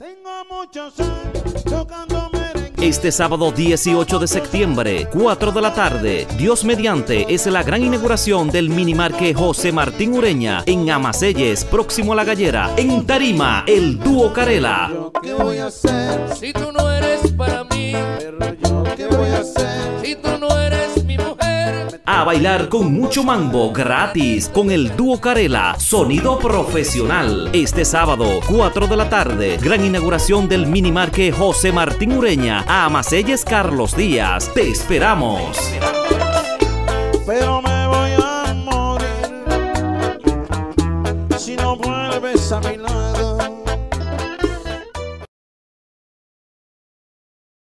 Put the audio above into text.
Tengo muchos años tocando merengue. Este sábado 18 de septiembre, 4 de la tarde, Dios mediante, es la gran inauguración del minimarque José Martín Ureña en Amaselles, próximo a La Gallera. En Tarima, el dúo Carela. Yo, ¿Qué voy a hacer? Si tú no eres para mí, Pero yo, ¿qué voy a hacer? si tú no eres a bailar con mucho mambo gratis con el dúo Carela Sonido Profesional. Este sábado, 4 de la tarde, gran inauguración del minimarque José Martín Ureña a Amaselles Carlos Díaz. Te esperamos. Pero me voy a morir si no vuelves a mi lado.